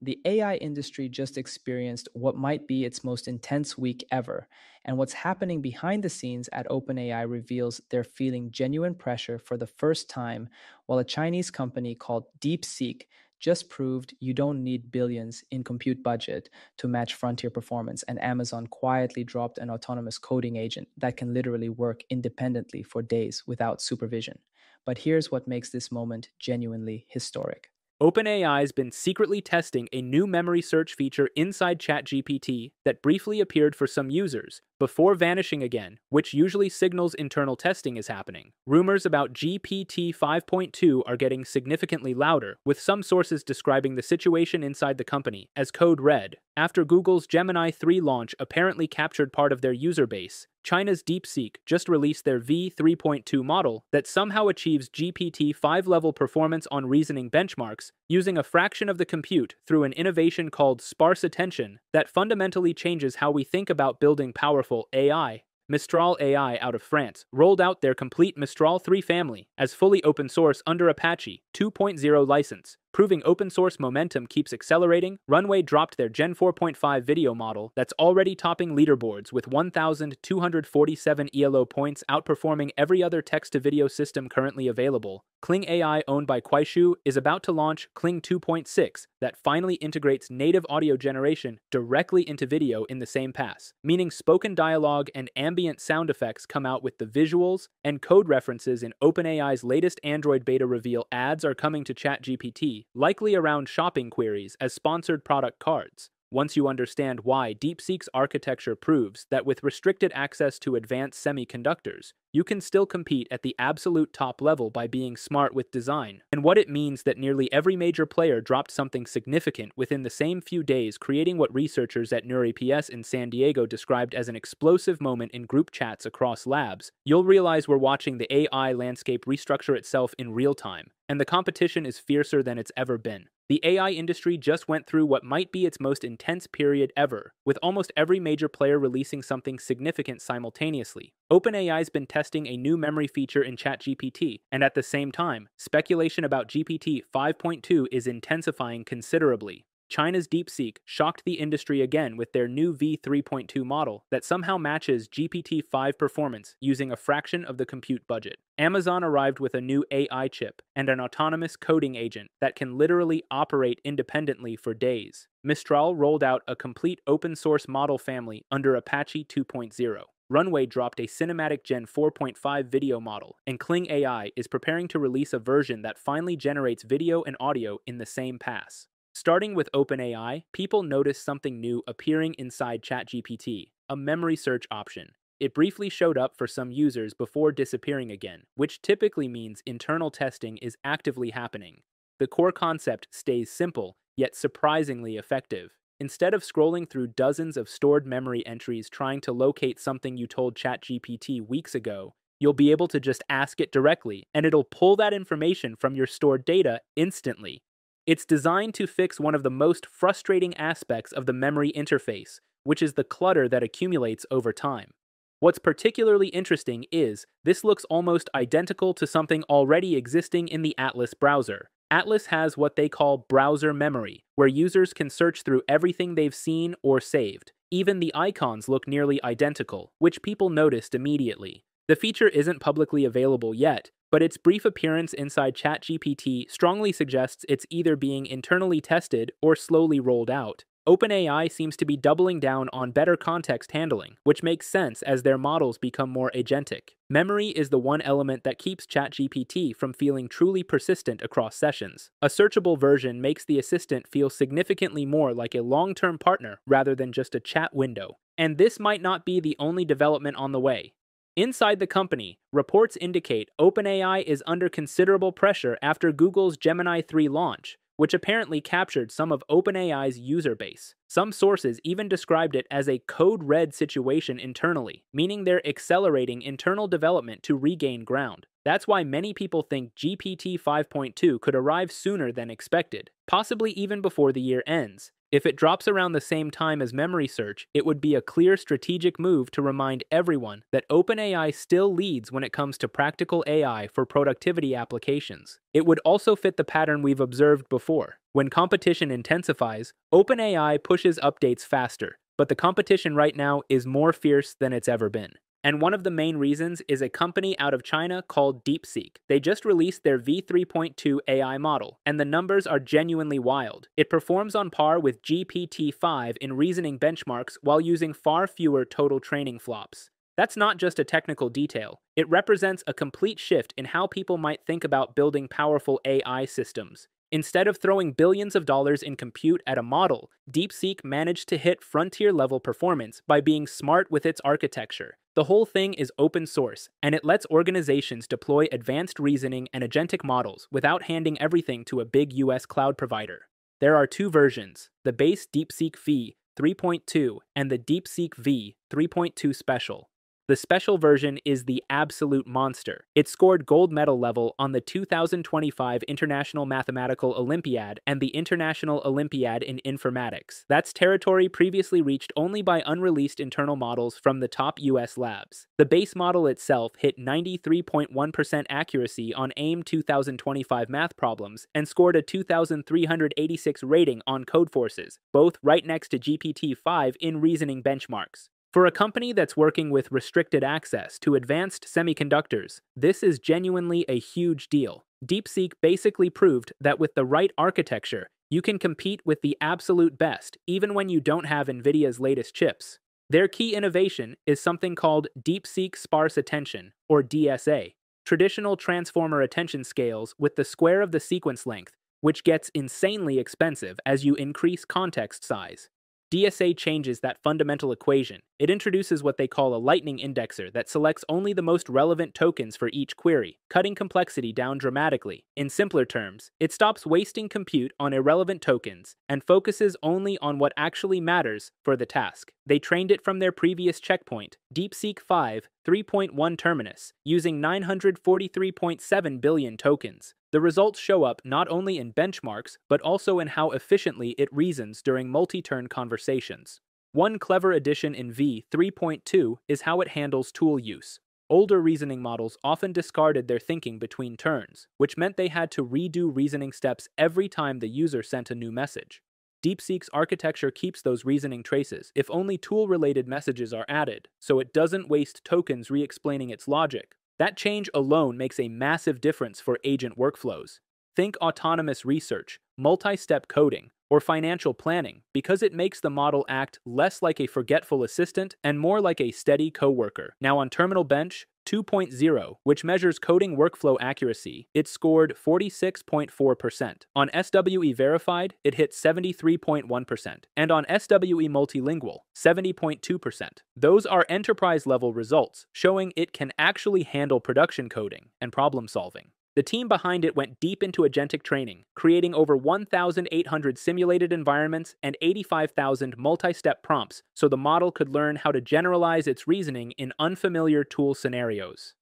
The AI industry just experienced what might be its most intense week ever, and what's happening behind the scenes at OpenAI reveals they're feeling genuine pressure for the first time, while a Chinese company called DeepSeek just proved you don't need billions in compute budget to match frontier performance, and Amazon quietly dropped an autonomous coding agent that can literally work independently for days without supervision. But here's what makes this moment genuinely historic. OpenAI has been secretly testing a new memory search feature inside ChatGPT that briefly appeared for some users, before vanishing again, which usually signals internal testing is happening. Rumors about GPT 5.2 are getting significantly louder, with some sources describing the situation inside the company as code red. After Google's Gemini 3 launch apparently captured part of their user base, China's DeepSeek just released their V3.2 model that somehow achieves GPT 5 level performance on reasoning benchmarks using a fraction of the compute through an innovation called sparse attention that fundamentally changes how we think about building powerful AI. Mistral AI out of France rolled out their complete Mistral 3 family as fully open source under Apache 2.0 license, Proving open source momentum keeps accelerating, Runway dropped their Gen 4.5 video model that's already topping leaderboards with 1,247 ELO points, outperforming every other text to video system currently available. Kling AI, owned by Kuaishou, is about to launch Kling 2.6 that finally integrates native audio generation directly into video in the same pass, meaning spoken dialogue and ambient sound effects come out with the visuals and code references in OpenAI's latest Android beta reveal. Ads are coming to ChatGPT likely around shopping queries as sponsored product cards. Once you understand why, DeepSeek's architecture proves that with restricted access to advanced semiconductors, you can still compete at the absolute top level by being smart with design, and what it means that nearly every major player dropped something significant within the same few days, creating what researchers at NeurIPS in San Diego described as an explosive moment in group chats across labs, you'll realize we're watching the AI landscape restructure itself in real time, and the competition is fiercer than it's ever been. The AI industry just went through what might be its most intense period ever, with almost every major player releasing something significant simultaneously. OpenAI's been testing a new memory feature in ChatGPT, and at the same time, speculation about GPT 5.2 is intensifying considerably. China's DeepSeek shocked the industry again with their new V3.2 model that somehow matches GPT 5 performance using a fraction of the compute budget. Amazon arrived with a new AI chip and an autonomous coding agent that can literally operate independently for days. Mistral rolled out a complete open source model family under Apache 2.0. Runway dropped a Cinematic Gen 4.5 video model, and Kling AI is preparing to release a version that finally generates video and audio in the same pass. Starting with OpenAI, people noticed something new appearing inside ChatGPT a memory search option. It briefly showed up for some users before disappearing again, which typically means internal testing is actively happening. The core concept stays simple, yet surprisingly effective. Instead of scrolling through dozens of stored memory entries trying to locate something you told ChatGPT weeks ago, you'll be able to just ask it directly, and it'll pull that information from your stored data instantly. It's designed to fix one of the most frustrating aspects of the memory interface, which is the clutter that accumulates over time. What's particularly interesting is this looks almost identical to something already existing in the Atlas browser. Atlas has what they call browser memory, where users can search through everything they've seen or saved. Even the icons look nearly identical, which people noticed immediately. The feature isn't publicly available yet, but its brief appearance inside ChatGPT strongly suggests it's either being internally tested or slowly rolled out. OpenAI seems to be doubling down on better context handling, which makes sense as their models become more agentic. Memory is the one element that keeps ChatGPT from feeling truly persistent across sessions. A searchable version makes the assistant feel significantly more like a long term partner rather than just a chat window. And this might not be the only development on the way. Inside the company, reports indicate OpenAI is under considerable pressure after Google's Gemini 3 launch, which apparently captured some of OpenAI's user base. Some sources even described it as a code red situation internally, meaning they're accelerating internal development to regain ground. That's why many people think GPT 5.2 could arrive sooner than expected. possibly even before the year ends. If it drops around the same time as memory search, it would be a clear strategic move to remind everyone that OpenAI still leads when it comes to practical AI for productivity applications. It would also fit the pattern we've observed before. When competition intensifies, OpenAI pushes updates faster, but the competition right now is more fierce than it's ever been. And one of the main reasons is a company out of China called DeepSeek. They just released their V3.2 AI model, and the numbers are genuinely wild. It performs on par with GPT 5 in reasoning benchmarks while using far fewer total training flops. That's not just a technical detail, it represents a complete shift in how people might think about building powerful AI systems. Instead of throwing billions of dollars in compute at a model, DeepSeek managed to hit frontier level performance by being smart with its architecture. The whole thing is open source, and it lets organizations deploy advanced reasoning and agentic models without handing everything to a big US cloud provider. There are two versions the base DeepSeek V 3.2 and the DeepSeek V 3.2 Special. The special version is the absolute monster. It scored gold medal level on the 2025 International Mathematical Olympiad and the International Olympiad in Informatics. That's territory previously reached only by unreleased internal models from the top US labs. The base model itself hit 93.1% accuracy on AIME 2025 math problems and scored a 2386 rating on Codeforces, both right next to GPT 5 in reasoning benchmarks. For a company that's working with restricted access to advanced semiconductors, this is genuinely a huge deal. DeepSeek basically proved that with the right architecture, you can compete with the absolute best, even when you don't have NVIDIA's latest chips. Their key innovation is something called DeepSeek Sparse Attention, or DSA, traditional transformer attention scales with the square of the sequence length, which gets insanely expensive as you increase context size. DSA changes that fundamental equation. It introduces what they call a lightning indexer that selects only the most relevant tokens for each query, cutting complexity down dramatically. In simpler terms, it stops wasting compute on irrelevant tokens and focuses only on what actually matters for the task. They trained it from their previous checkpoint, DeepSeek V 3.1 Terminus, using 943.7 billion tokens. The results show up not only in benchmarks, but also in how efficiently it reasons during multi turn conversations. One clever addition in V 3.2 is how it handles tool use. Older reasoning models often discarded their thinking between turns, which meant they had to redo reasoning steps every time the user sent a new message. DeepSeek's architecture keeps those reasoning traces if only tool related messages are added, so it doesn't waste tokens re explaining its logic, that change alone makes a massive difference for agent workflows. Think autonomous research, multi step coding, or financial planning because it makes the model act less like a forgetful assistant and more like a steady coworker. Now on Terminal Bench, 2.0, which measures coding workflow accuracy, it scored 46.4%. On SWE Verified, it hit 73.1%. And on SWE Multilingual, 70.2%. Those are enterprise level results, showing it can actually handle production coding and problem solving. The team behind it went deep into agentic training, creating over 1,800 simulated environments and 85,000 multi step prompts so the model could learn how to generalize its reasoning in unfamiliar tool scenarios.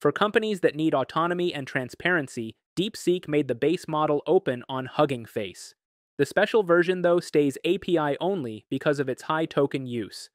For companies that need autonomy and transparency, DeepSeek made the base model open on Hugging Face. The special version, though, stays API only because of its high token use.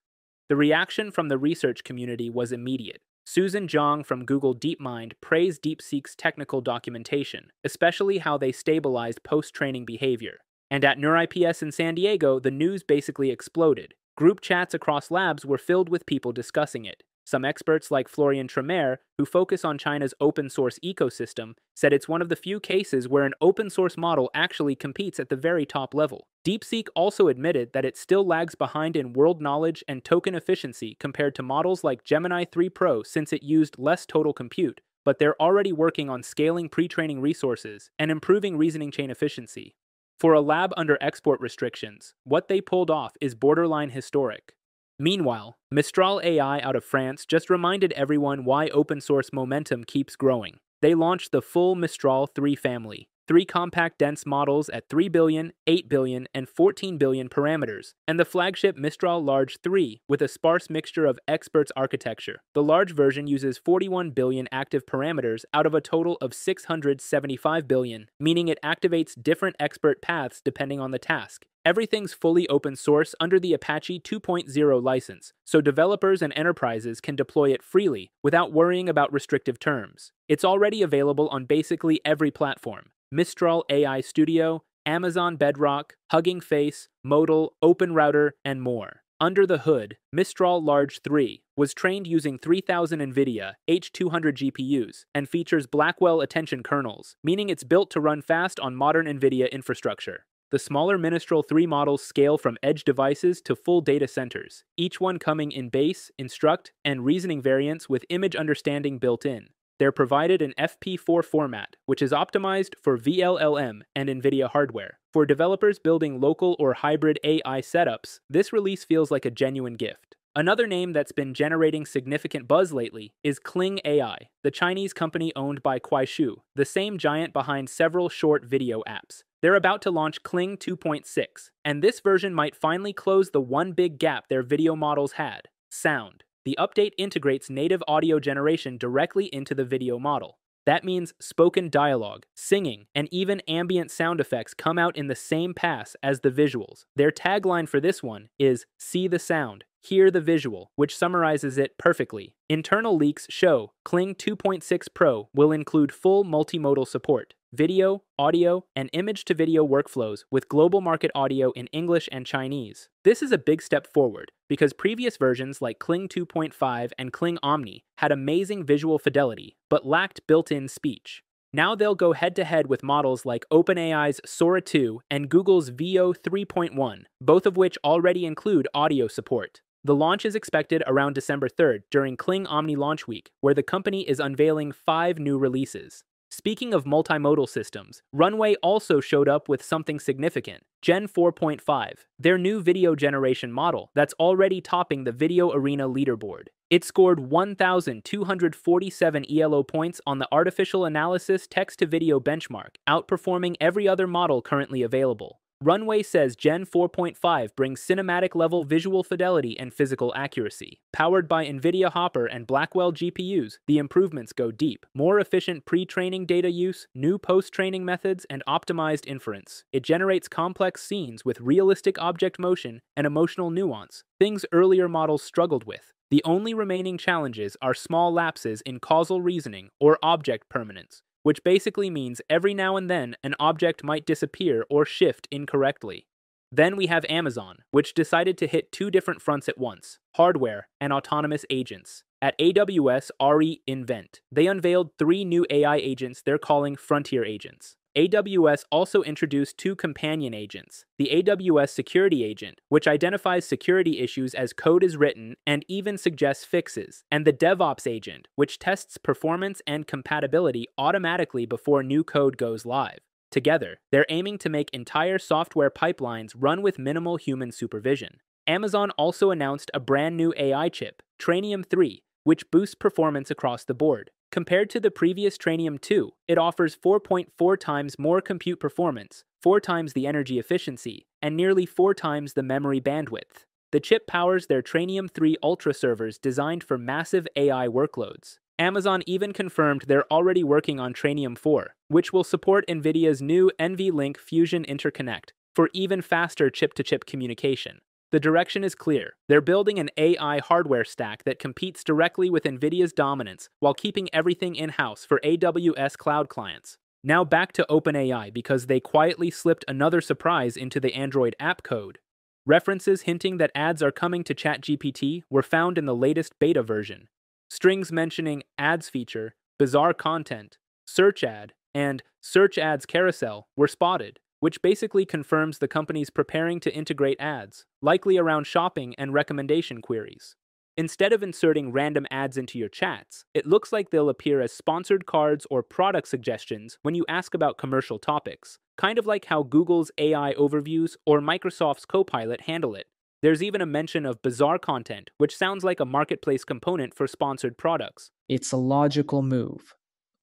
The reaction from the research community was immediate. Susan Zhang from Google DeepMind praised DeepSeek's technical documentation, especially how they stabilized post training behavior. And at NeurIPS in San Diego, the news basically exploded. Group chats across labs were filled with people discussing it. Some experts, like Florian Tremere, who focus on China's open source ecosystem, said it's one of the few cases where an open source model actually competes at the very top level. DeepSeek also admitted that it still lags behind in world knowledge and token efficiency compared to models like Gemini 3 Pro since it used less total compute, but they're already working on scaling pre training resources and improving reasoning chain efficiency. For a lab under export restrictions, what they pulled off is borderline historic. Meanwhile, Mistral AI out of France just reminded everyone why open source momentum keeps growing. They launched the full Mistral 3 family, three compact dense models at 3 billion, 8 billion, and 14 billion parameters, and the flagship Mistral Large 3 with a sparse mixture of experts architecture. The large version uses 41 billion active parameters out of a total of 675 billion, meaning it activates different expert paths depending on the task. Everything's fully open source under the Apache 2.0 license, so developers and enterprises can deploy it freely without worrying about restrictive terms. It's already available on basically every platform Mistral AI Studio, Amazon Bedrock, Hugging Face, Modal, OpenRouter, and more. Under the hood, Mistral Large 3 was trained using 3000 NVIDIA H200 GPUs and features Blackwell Attention kernels, meaning it's built to run fast on modern NVIDIA infrastructure. The smaller Mistral 3 models scale from edge devices to full data centers, each one coming in base, instruct, and reasoning variants with image understanding built in. They're provided in FP4 format, which is optimized for VLLM and NVIDIA hardware. For developers building local or hybrid AI setups, this release feels like a genuine gift. Another name that's been generating significant buzz lately is Kling AI, the Chinese company owned by Kuaishou, the same giant behind several short video apps. They're about to launch Kling 2.6, and this version might finally close the one big gap their video models had sound. The update integrates native audio generation directly into the video model. That means spoken dialogue, singing, and even ambient sound effects come out in the same pass as the visuals. Their tagline for this one is See the sound, hear the visual, which summarizes it perfectly. Internal leaks show Kling 2.6 Pro will include full multimodal support video, audio, and image to video workflows with global market audio in English and Chinese. This is a big step forward because previous versions like Kling 2.5 and Kling Omni had amazing visual fidelity but lacked built in speech. Now they'll go head to head with models like OpenAI's Sora 2 and Google's Veo 3.1, both of which already include audio support. The launch is expected around December 3rd during Kling Omni Launch Week, where the company is unveiling five new releases. Speaking of multimodal systems, Runway also showed up with something significant Gen 4.5, their new video generation model that's already topping the Video Arena leaderboard. It scored 1,247 ELO points on the Artificial Analysis Text to Video benchmark, outperforming every other model currently available. Runway says Gen 4.5 brings cinematic level visual fidelity and physical accuracy. Powered by NVIDIA Hopper and Blackwell GPUs, the improvements go deep. More efficient pre training data use, new post training methods, and optimized inference. It generates complex scenes with realistic object motion and emotional nuance, things earlier models struggled with. The only remaining challenges are small lapses in causal reasoning or object permanence, which basically means every now and then an object might disappear or shift incorrectly. Then we have Amazon, which decided to hit two different fronts at once hardware and autonomous agents. At AWS RE Invent, they unveiled three new AI agents they're calling Frontier Agents. AWS also introduced two companion agents the AWS Security Agent, which identifies security issues as code is written and even suggests fixes, and the DevOps Agent, which tests performance and compatibility automatically before new code goes live. Together, they're aiming to make entire software pipelines run with minimal human supervision. Amazon also announced a brand new AI chip, Trainium 3, which boosts performance across the board. Compared to the previous Trainium 2, it offers 4.4 times more compute performance, 4 times the energy efficiency, and nearly 4 times the memory bandwidth. The chip powers their Trainium 3 Ultra servers designed for massive AI workloads. Amazon even confirmed they're already working on Trainium 4, which will support NVIDIA's new NVLink Fusion Interconnect for even faster chip to chip communication. The direction is clear. They're building an AI hardware stack that competes directly with NVIDIA's dominance while keeping everything in house for AWS cloud clients. Now back to OpenAI because they quietly slipped another surprise into the Android app code. References hinting that ads are coming to ChatGPT were found in the latest beta version. Strings mentioning ads feature, bazaar content, search ad, and search ads carousel were spotted which basically confirms the company's preparing to integrate ads, likely around shopping and recommendation queries. Instead of inserting random ads into your chats, it looks like they'll appear as sponsored cards or product suggestions when you ask about commercial topics, kind of like how Google's AI overviews or Microsoft's Copilot handle it. There's even a mention of bazaar content, which sounds like a marketplace component for sponsored products. It's a logical move.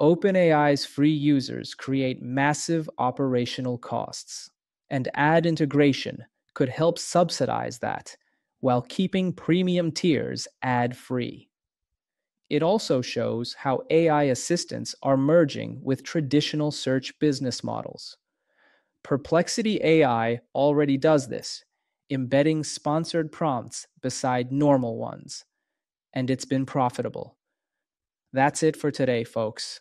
OpenAI's free users create massive operational costs, and ad integration could help subsidize that while keeping premium tiers ad free. It also shows how AI assistants are merging with traditional search business models. Perplexity AI already does this, embedding sponsored prompts beside normal ones, and it's been profitable. That's it for today, folks.